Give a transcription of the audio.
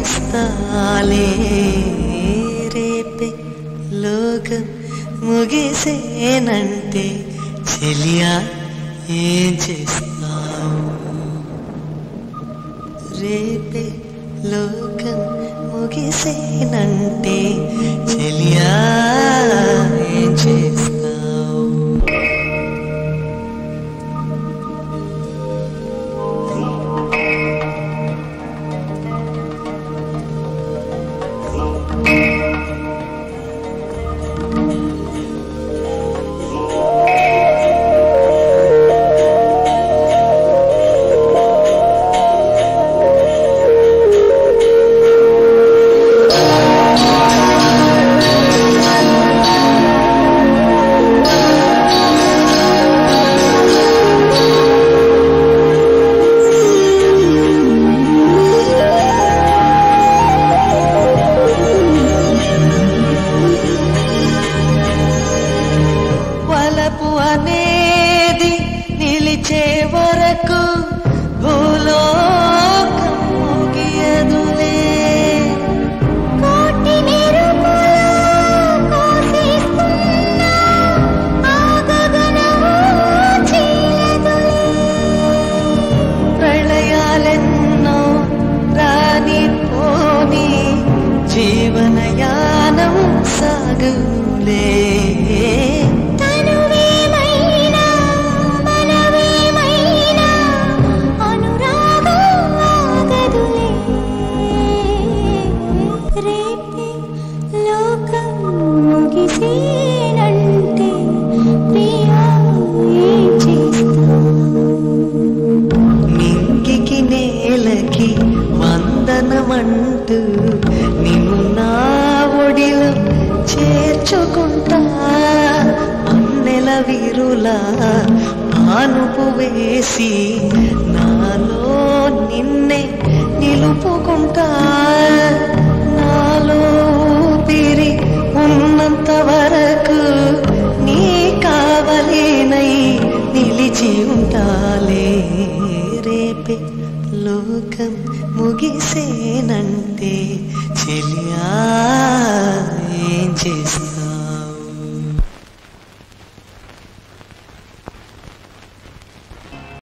మరిపిస్తాలే రేపే లోకం ముగిసేనంటే చెలియా ఏం చేస్తావు? రేపే లోకం ముగిసేనంటే వరకు భూలోకం ముగియదులే. ప్రళయాలెన్నో రాని పోని జీవనయానం సాగులే వందనమంటూ నిన్ను నా ఒడిలో చేర్చుకుంటా. అన్నెల వీరుల పానుపు వేసి నాలో నిన్నే నిలుపుకుంటా. నాలో ఊపిరి ఉన్నంత వరకు నీ కావలేనై నిలిచి ఉంటాలే రేపే లోకం ముగిసేనంటే చెలియా